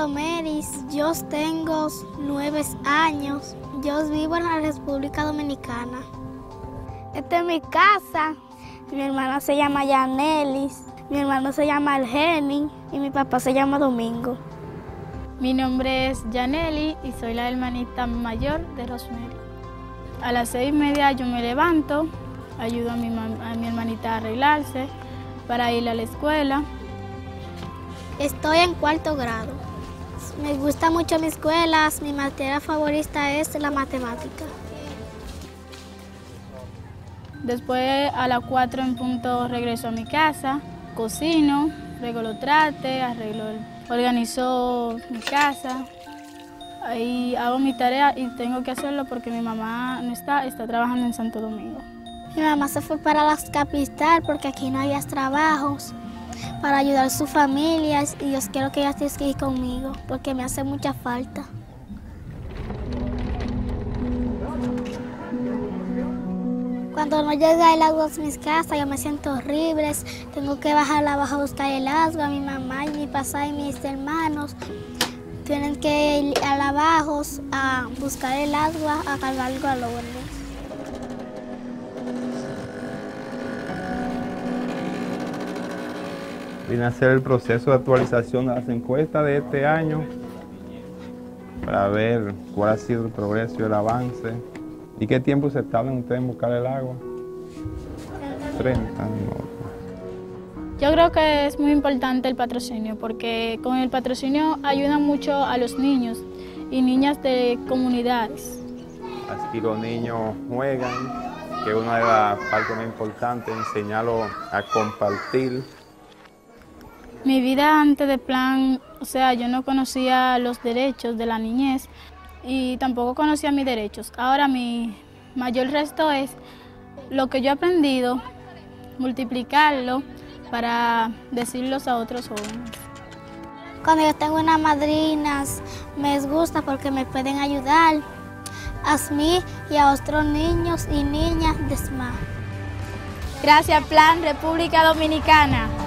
Romeris, yo tengo nueve años, yo vivo en la República Dominicana. Esta es mi casa, mi hermana se llama Yanelis, mi hermano se llama Algeni y mi papá se llama Domingo. Mi nombre es Yaneli y soy la hermanita mayor de Rosemary. A las seis y media yo me levanto, ayudo a mi, a mi hermanita a arreglarse para ir a la escuela. Estoy en cuarto grado. Me gusta mucho mi escuela, mi materia favorita es la matemática. Después a las 4 en punto regreso a mi casa, cocino, regalo trate, arreglo, organizo mi casa. Ahí hago mi tarea y tengo que hacerlo porque mi mamá no está, está trabajando en Santo Domingo. Mi mamá se fue para la capital porque aquí no había trabajos para ayudar a sus familias y yo quiero que ella esté aquí conmigo porque me hace mucha falta. Cuando no llega el agua a mis casas, yo me siento horrible. Tengo que bajar abajo a buscar el agua. Mi mamá y mi papá y mis hermanos tienen que ir al abajo a buscar el agua, a cargar galones. Vine a hacer el proceso de actualización de las encuestas de este año para ver cuál ha sido el progreso y el avance ¿Y qué tiempo se tardan ustedes en buscar el agua? 30 minutos. Yo creo que es muy importante el patrocinio porque con el patrocinio ayuda mucho a los niños y niñas de comunidades. Así los niños juegan, que es una de las partes más importantes, enseñarlos a compartir. Mi vida antes de plan, o sea, yo no conocía los derechos de la niñez, y tampoco conocía mis derechos. Ahora mi mayor resto es lo que yo he aprendido, multiplicarlo para decirlos a otros jóvenes. Cuando yo tengo unas madrinas, me gusta porque me pueden ayudar a mí y a otros niños y niñas de SMA. Gracias, Plan República Dominicana.